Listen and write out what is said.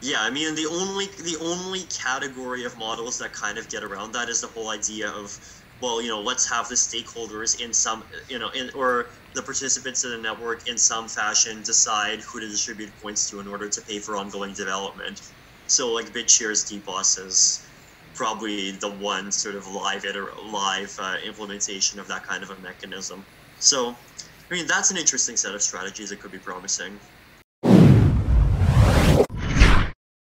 Yeah, I mean the only the only category of models that kind of get around that is the whole idea of well, you know, let's have the stakeholders in some, you know, in or the participants in the network in some fashion decide who to distribute points to in order to pay for ongoing development. So like BitShares DPOS is probably the one sort of live iter- live uh, implementation of that kind of a mechanism. So, I mean, that's an interesting set of strategies that could be promising.